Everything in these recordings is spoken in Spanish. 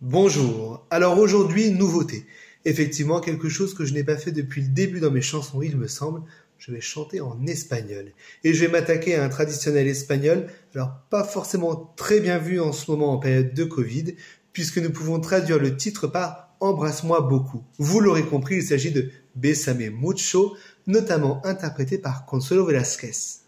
Bonjour. Alors aujourd'hui, nouveauté. Effectivement, quelque chose que je n'ai pas fait depuis le début dans mes chansons, il me semble. Je vais chanter en espagnol. Et je vais m'attaquer à un traditionnel espagnol, alors pas forcément très bien vu en ce moment en période de Covid, puisque nous pouvons traduire le titre par Embrasse-moi beaucoup. Vous l'aurez compris, il s'agit de Besame mucho, notamment interprété par Consuelo Velasquez.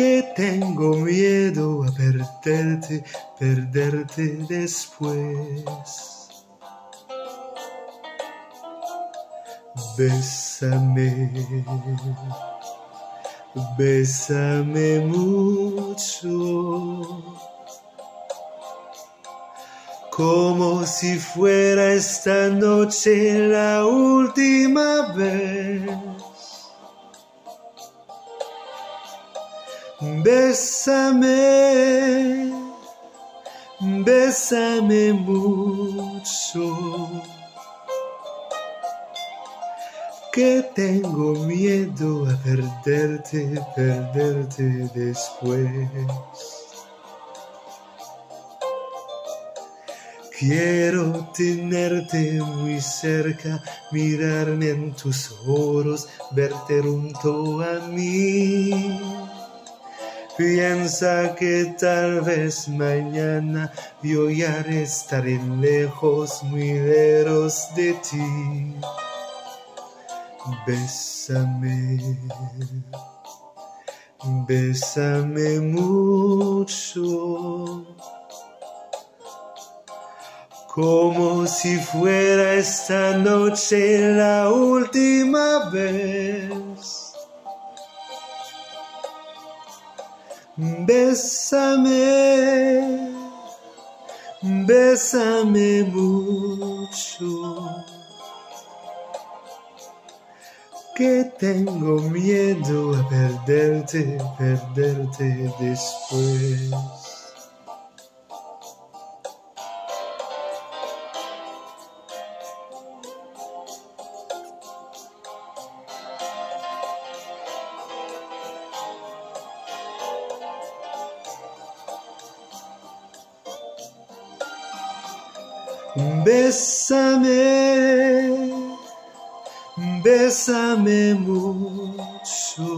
Que tengo miedo a perderte, perderte después. Bésame, bésame mucho, como si fuera esta noche la última vez. Bésame, bésame mucho, que tengo miedo a perderte, perderte después. Quiero tenerte muy cerca, mirarme en tus ojos, verte junto a mí. Piensa que tal vez mañana yo ya estaré lejos, muy lejos de ti. Bésame, bésame mucho, como si fuera esta noche la última vez. Bésame, bésame mucho, que tengo miedo a perderte, perderte después. Bésame, bésame mucho,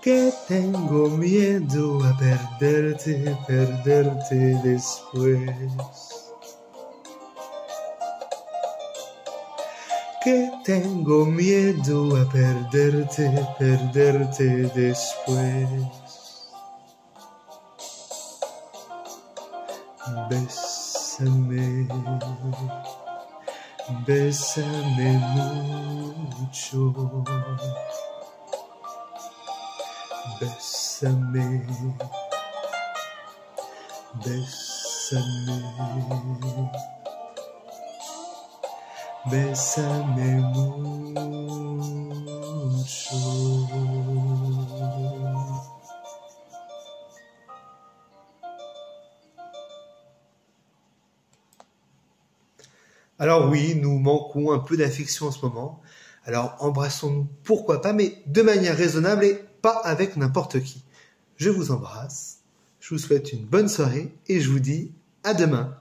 que tengo miedo a perderte, perderte después. Que tengo miedo a perderte, perderte después. Bésame, bésame mucho. Bésame, bésame, bésame mucho. Alors oui, nous manquons un peu d'affection en ce moment. Alors embrassons-nous, pourquoi pas, mais de manière raisonnable et pas avec n'importe qui. Je vous embrasse, je vous souhaite une bonne soirée et je vous dis à demain.